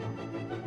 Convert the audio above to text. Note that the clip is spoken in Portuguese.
Música